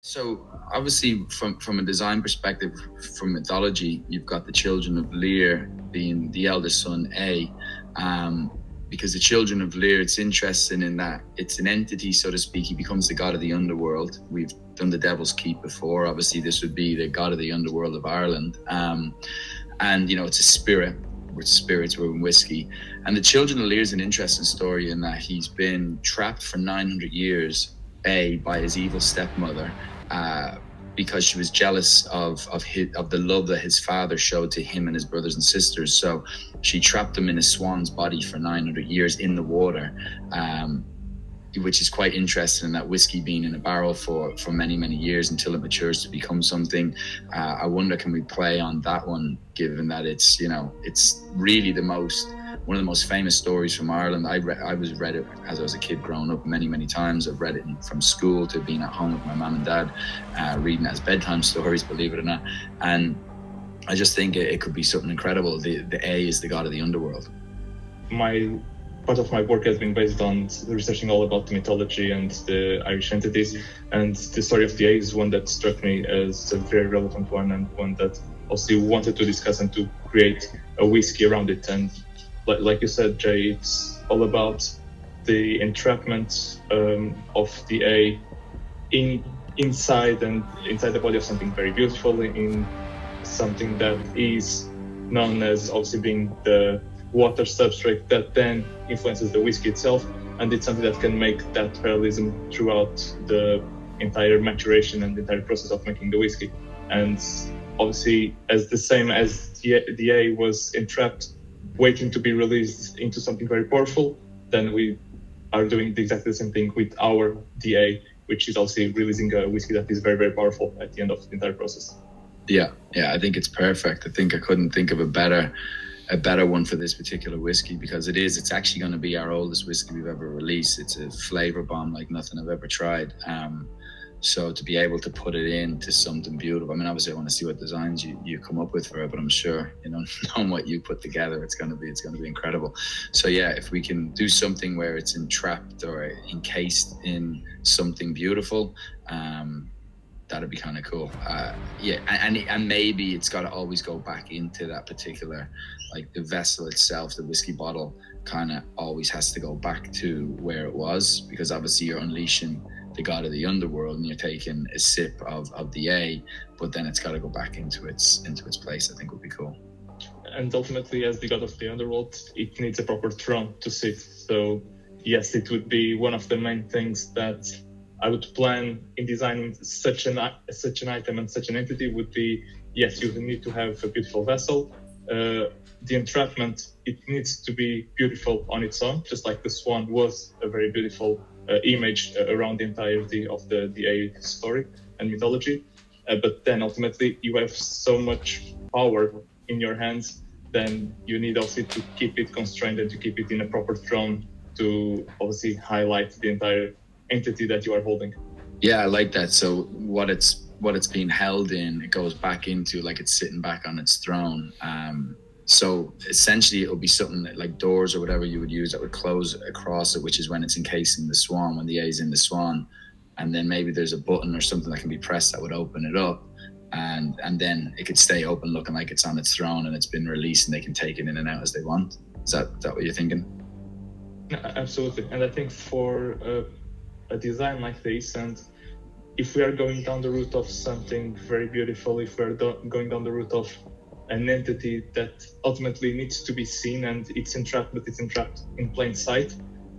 So obviously, from from a design perspective, from mythology, you've got the children of Lear being the eldest son Aodh, um, because the children of Lear. it's interesting in that it's an entity, so to speak. He becomes the god of the underworld. We've done the Devil's Keep before. Obviously, this would be the god of the underworld of Ireland, um, and you know it's a spirit. With spirits, we're in whiskey, and the children of Lear is an interesting story in that he's been trapped for 900 years a by his evil stepmother uh, because she was jealous of of his, of the love that his father showed to him and his brothers and sisters. So she trapped him in a swan's body for 900 years in the water, um, which is quite interesting. In that whiskey being in a barrel for for many many years until it matures to become something. Uh, I wonder can we play on that one, given that it's you know it's really the most one of the most famous stories from Ireland. I read, I was read it as I was a kid growing up many, many times. I've read it from school to being at home with my mum and dad, uh, reading it as bedtime stories, believe it or not. And I just think it, it could be something incredible. The, the Aodh is the god of the underworld. My part of my work has been based on researching all about the mythology and the Irish entities. And the story of the Aodh is one that struck me as a very relevant one and one that also wanted to discuss and to create a whiskey around it. And like, like you said, Jay, it's all about the entrapment um, of the Aodh in inside and inside the body of something very beautiful, in something that is known as obviously being the water substrate that then influences the whiskey itself, and it's something that can make that parallelism throughout the entire maturation and the entire process of making the whiskey. And obviously, as the same as the, the Aodh was entrapped waiting to be released into something very powerful, then we are doing exactly the same thing with our DA, which is also releasing a whiskey that is very, very powerful at the end of the entire process. Yeah, yeah, I think it's perfect. I think I couldn't think of a better a better one for this particular whiskey because it is it's actually going to be our oldest whiskey we've ever released it's a flavor bomb like nothing i've ever tried um, so to be able to put it into something beautiful, I mean, obviously, I want to see what designs you, you come up with for it, but I'm sure, you know, knowing what you put together, it's going to be it's going to be incredible. So yeah, if we can do something where it's entrapped or encased in something beautiful, um, that'd be kind of cool. Uh, yeah, and, and maybe it's got to always go back into that particular, like the vessel itself, the whiskey bottle, kind of always has to go back to where it was because obviously you're unleashing the god of the underworld and you're taking a sip of, of the Aodh, but then it's got to go back into its into its place. I think would be cool. And ultimately, as the god of the underworld, it needs a proper throne to sit. So yes, it would be one of the main things that I would plan in designing such an such an item and such an entity would be yes, you need to have a beautiful vessel. Uh, the entrapment it needs to be beautiful on its own, just like the swan was a very beautiful image uh, around the entirety of the the DA story and mythology. Uh, but then ultimately, you have so much power in your hands, then you need also to keep it constrained and to keep it in a proper throne to obviously highlight the entire entity that you are holding. Yeah, I like that. So what it's what it's being held in, it goes back into like it's sitting back on its throne. Um, so essentially, it would be something that, like doors or whatever you would use that would close across it, which is when it's encasing the swan, when the Aodh is in the swan. And then maybe there's a button or something that can be pressed that would open it up. And and then it could stay open looking like it's on its throne and it's been released and they can take it in and out as they want. Is that, that what you're thinking? Absolutely. And I think for a, a design like this, and if we are going down the route of something very beautiful, if we're do- going down the route of an entity that ultimately needs to be seen and it's entrapped, but it's entrapped in plain sight,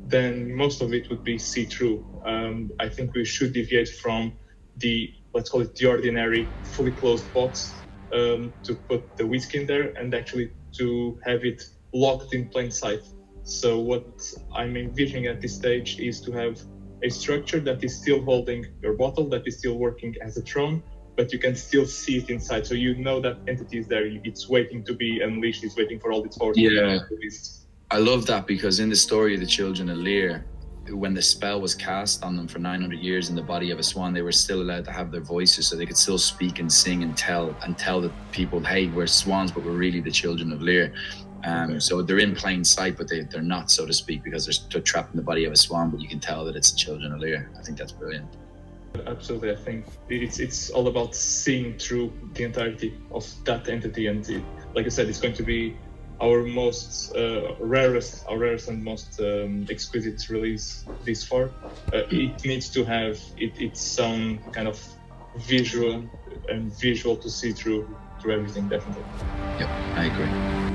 then most of it would be see-through. Um, I think we should deviate from the let's call it the ordinary fully closed box um, to put the whiskey in there and actually to have it locked in plain sight. So what I'm envisioning at this stage is to have a structure that is still holding your bottle, that is still working as a throne, but you can still see it inside. So you know that entity is there. It's waiting to be unleashed. It's waiting for all its forces. Yeah. I love that because in the story of the children of Lear, when the spell was cast on them for 900 years in the body of a swan, they were still allowed to have their voices, so they could still speak and sing and tell and tell the people, "Hey, we're swans, but we're really the children of Lear." Um, okay. So they're in plain sight, but they, they're not, so to speak, because they're, they're trapped in the body of a swan. But you can tell that it's the children of Lear. I think that's brilliant. Absolutely, I think it's it's all about seeing through the entirety of that entity, and it, like I said, it's going to be our most uh, rarest, our rarest and most um, exquisite release this far. Uh, it needs to have it, its own kind of visual and visual to see through through everything. Definitely. Yep, I agree.